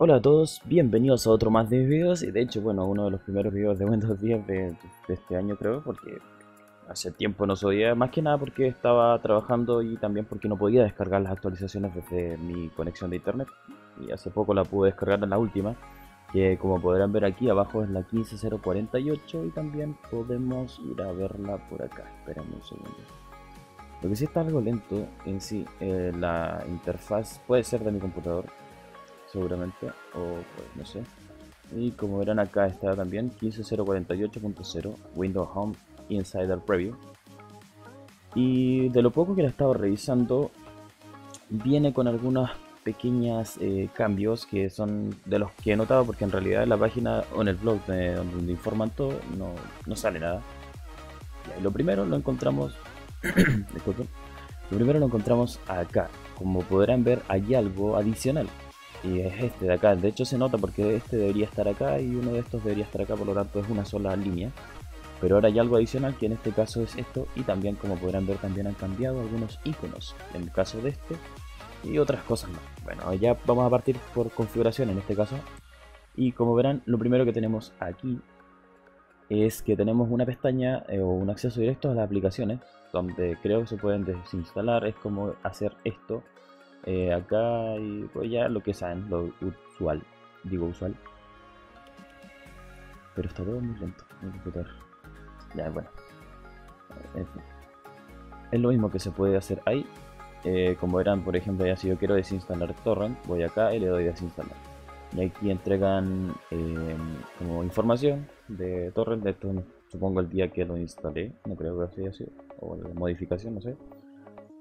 Hola a todos, bienvenidos a otro más de videos y de hecho, bueno, uno de los primeros videos de Windows 10 de, de este año creo, porque hace tiempo no subía, más que nada porque estaba trabajando y también porque no podía descargar las actualizaciones desde mi conexión de internet y hace poco la pude descargar en la última, que como podrán ver aquí abajo es la 15048 y también podemos ir a verla por acá, esperen un segundo. Lo que sí está algo lento en sí, eh, la interfaz puede ser de mi computador, seguramente, o pues no sé. Y como verán acá está también 15048.0 Windows Home Insider Preview. Y de lo poco que la he estado revisando, viene con algunos pequeños eh, cambios que son de los que he notado porque en realidad en la página o en el blog de donde informan todo no, no sale nada. Lo primero lo encontramos, disculpen, lo primero lo encontramos acá. Como podrán ver hay algo adicional y es este de acá. De hecho se nota porque este debería estar acá y uno de estos debería estar acá, por lo tanto es una sola línea. Pero ahora hay algo adicional que en este caso es esto y también como podrán ver también han cambiado algunos iconos en el caso de este y otras cosas más. Bueno, ya vamos a partir por configuración en este caso. Y como verán, lo primero que tenemos aquí es que tenemos una pestaña eh, o un acceso directo a las aplicaciones donde creo que se pueden desinstalar, es como hacer esto eh, acá y pues ya lo que saben, lo usual, digo usual. Pero está todo muy lento, mi computador. Ya, bueno. Es lo mismo que se puede hacer ahí. Eh, como verán, por ejemplo, ya si yo quiero desinstalar torrent, voy acá y le doy desinstalar. Y aquí entregan em, como información de torrent, de esto supongo el día que lo instalé, no creo que así, o modificación, no sé.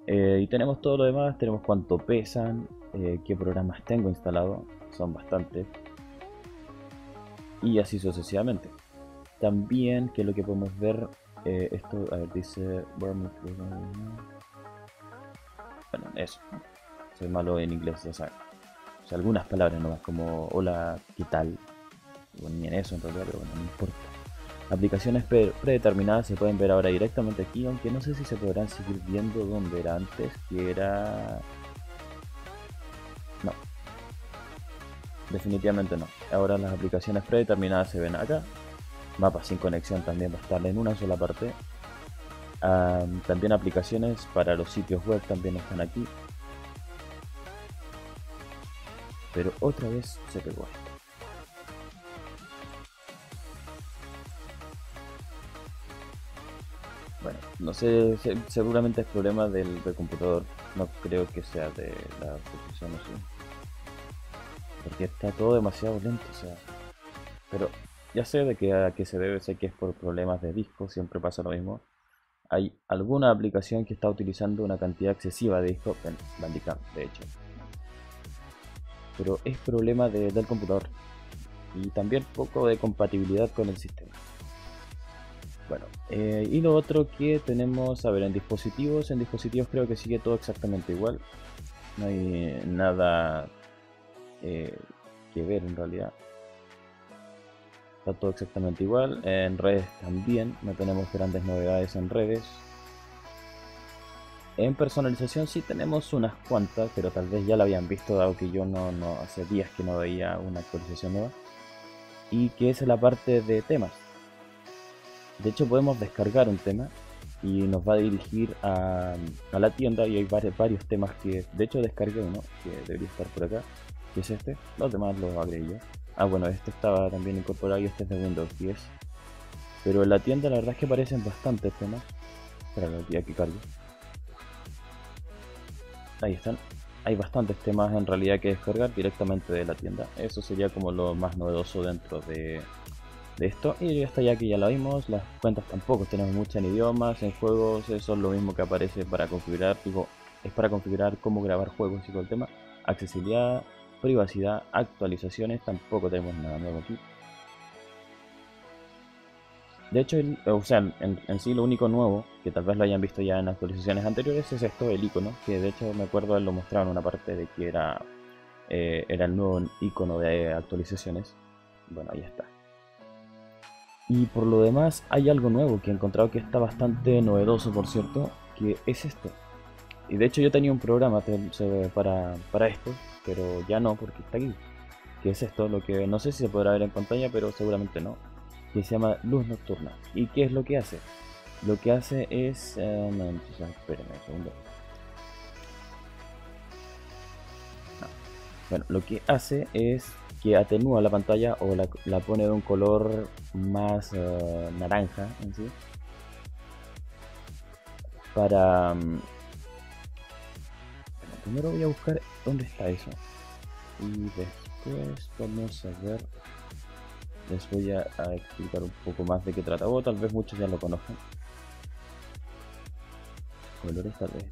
Eh, y tenemos todo lo demás, tenemos cuánto pesan, eh, qué programas tengo instalado, son bastantes. Y así sucesivamente. También, que lo que podemos ver, eh, esto, a ver, dice... Bueno, eso. Soy malo en inglés, ya saben. O sea, algunas palabras nomás, como hola, ¿qué tal? Bueno, ni en eso en realidad, pero bueno, no importa. Aplicaciones predeterminadas se pueden ver ahora directamente aquí, aunque no sé si se podrán seguir viendo donde era antes, que era... No. Definitivamente no. Ahora las aplicaciones predeterminadas se ven acá. Mapas sin conexión también va a estar en una sola parte. también aplicaciones para los sitios web también están aquí. Pero otra vez se pegó esto. No sé, seguramente es problema del, computador. No creo que sea de la posición así. Porque está todo demasiado lento, o sea. Pero ya sé de qué, a qué se debe, sé que es por problemas de disco, siempre pasa lo mismo. Hay alguna aplicación que está utilizando una cantidad excesiva de disco, en Bandicam, de hecho. Pero es problema del computador. Y también poco de compatibilidad con el sistema. Bueno, eh, y lo otro que tenemos, a ver, en dispositivos, en dispositivos creo que sigue todo exactamente igual. No hay nada eh, que ver en realidad. Está todo exactamente igual. En redes también, no tenemos grandes novedades en redes. En personalización sí tenemos unas cuantas, pero tal vez ya la habían visto dado que yo no, no hace días que no veía una actualización nueva. Y que es la parte de temas de hecho podemos descargar un tema y nos va a dirigir a, la tienda y hay varios, temas que de hecho descargué uno que debería estar por acá que es este, los demás los agregué ah bueno este estaba también incorporado y este es de Windows 10 pero en la tienda la verdad es que aparecen bastantes temas. Espera que aquí cargue ahí están. Hay bastantes temas en realidad que descargar directamente de la tienda. Eso sería como lo más novedoso dentro de de esto y hasta ya que ya lo vimos las cuentas tampoco tenemos muchas en idiomas en juegos eso es lo mismo que aparece para configurar digo es para configurar cómo grabar juegos y todo el tema. Accesibilidad privacidad actualizaciones tampoco tenemos nada nuevo aquí. De hecho o sea en, sí lo único nuevo que tal vez lo hayan visto ya en actualizaciones anteriores es esto el icono que de hecho me acuerdo lo mostrado en una parte de que era eh, era el nuevo icono de actualizaciones. Bueno ahí está y por lo demás hay algo nuevo que he encontrado que está bastante novedoso, por cierto, que es esto. Y de hecho yo tenía un programa para, para esto, pero ya no porque está aquí. que es esto, lo que no sé si se podrá ver en pantalla, pero seguramente no, que se llama luz nocturna. ¿Y qué es lo que hace? Lo que hace es... Eh, no, espérenme un segundo. Bueno, lo que hace es que atenúa la pantalla o la, pone de un color más eh, naranja en sí. Para... Mm, primero voy a buscar dónde está eso. Y después vamos a ver... Les voy a, explicar un poco más de qué trata. O tal vez muchos ya lo conozcan. Colores tal vez.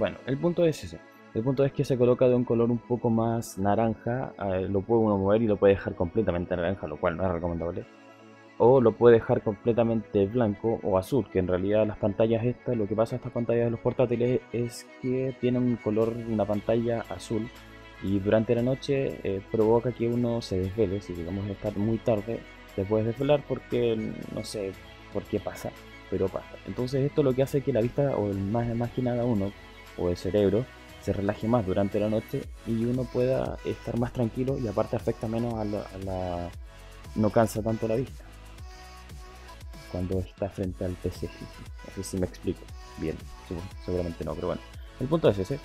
Bueno, el punto es ese. El punto es que se coloca de un color un poco más naranja. lo puede uno mover y lo puede dejar completamente naranja, lo cual no es recomendable. O lo puede dejar completamente blanco o azul, que en realidad las pantallas estas, lo que pasa a estas pantallas de los portátiles es que tienen un color, una pantalla azul. Y durante la noche eh, provoca que uno se desvele, si digamos estar muy tarde, te puedes desvelar porque no sé por qué pasa pero pasa. Entonces esto lo que hace que la vista, o más, más que nada uno, o el cerebro, se relaje más durante la noche y uno pueda estar más tranquilo y aparte afecta menos a la... no cansa tanto la vista cuando está frente al PC. No si me explico bien, seguramente no, pero bueno. El punto es ese.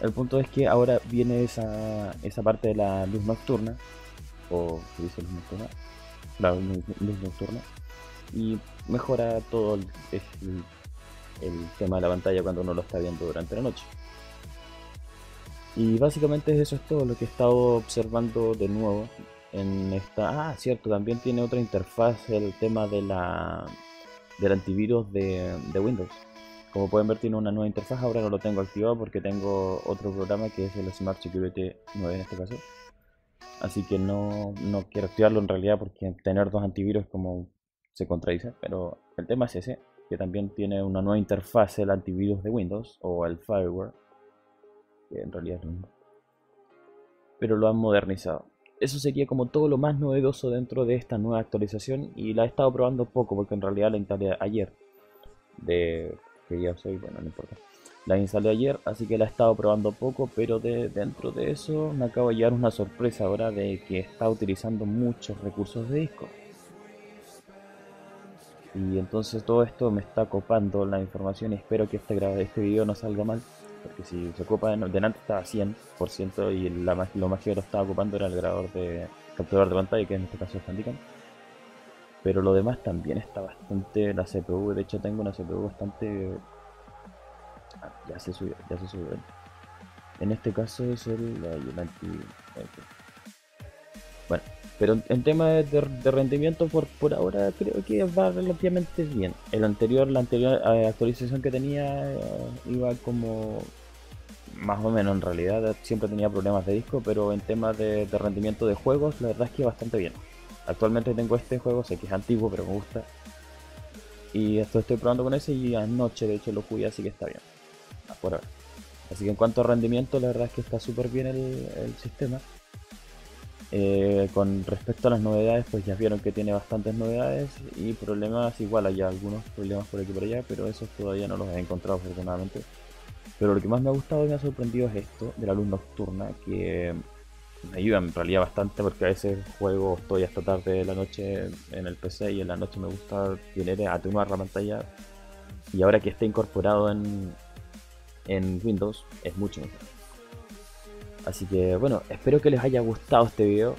El punto es que ahora viene esa, esa parte de la luz nocturna, o ¿qué dice luz nocturna? La luz nocturna, y mejora todo el, tema de la pantalla cuando uno lo está viendo durante la noche. Y básicamente eso es todo lo que he estado observando de nuevo en esta... Ah, cierto, también tiene otra interfaz el tema de la del antivirus de, Windows. Como pueden ver tiene una nueva interfaz, ahora no lo tengo activado porque tengo otro programa que es el Smart Security 9 en este caso. Así que no, no quiero activarlo en realidad porque tener dos antivirus como se contradice, pero el tema es ese, que también tiene una nueva interfaz el antivirus de Windows o el fireware, en realidad pero lo han modernizado. Eso sería como todo lo más novedoso dentro de esta nueva actualización y la he estado probando poco porque en realidad la instalé ayer, de que ya soy, bueno, no importa. La instalé ayer, así que la he estado probando poco, pero de, dentro de eso me acabo de llevar una sorpresa ahora de que está utilizando muchos recursos de disco. Y entonces todo esto me está copando la información y espero que este, este video no salga mal. Porque si se ocupa, delante estaba 100% y la, lo más que lo estaba ocupando era el grabador de capturador de pantalla, que en este caso es Handicam. Pero lo demás también está bastante, la CPU, de hecho tengo una CPU bastante... Ah, ya se subió, ya se subió. En este caso es el, el anti... Bueno, pero en tema de, rendimiento por, por ahora creo que va relativamente bien. El anterior, la anterior eh, actualización que tenía eh, iba como más o menos en realidad siempre tenía problemas de disco, pero en tema de, rendimiento de juegos la verdad es que bastante bien. Actualmente tengo este juego, sé que es antiguo pero me gusta. Y esto estoy probando con ese y anoche de hecho lo jugué así que está bien. Por ahora. Así que en cuanto a rendimiento la verdad es que está súper bien el sistema. Eh, con respecto a las novedades, pues ya vieron que tiene bastantes novedades y problemas igual, hay algunos problemas por aquí y por allá, pero esos todavía no los he encontrado afortunadamente. Pero lo que más me ha gustado y me ha sorprendido es esto, de la luz nocturna, que me ayuda en realidad bastante porque a veces juego, estoy hasta tarde de la noche en el PC y en la noche me gusta tener atenuar la pantalla y ahora que está incorporado en, en Windows es mucho mejor. Así que bueno, espero que les haya gustado este video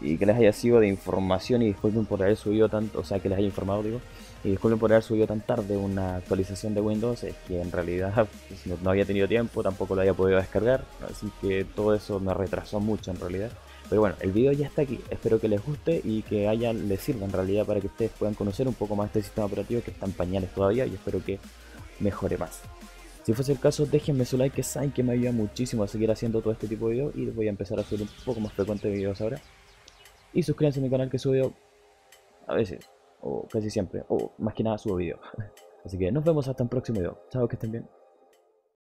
y que les haya sido de información y disculpen por haber subido tanto, o sea que les haya informado digo, y disculpen por haber subido tan tarde una actualización de Windows, es que en realidad no, había tenido tiempo, tampoco lo había podido descargar, así que todo eso me retrasó mucho en realidad. Pero bueno, el video ya está aquí, espero que les guste y que haya, les sirva en realidad para que ustedes puedan conocer un poco más este sistema operativo que está en pañales todavía y espero que mejore más. Si fuese el caso, déjenme su like, que saben que me ayuda muchísimo a seguir haciendo todo este tipo de videos y voy a empezar a subir un poco más frecuente videos ahora. Y suscríbanse a mi canal que subo a veces, o casi siempre, o más que nada subo videos. Así que nos vemos hasta un próximo video. Chao, que estén bien.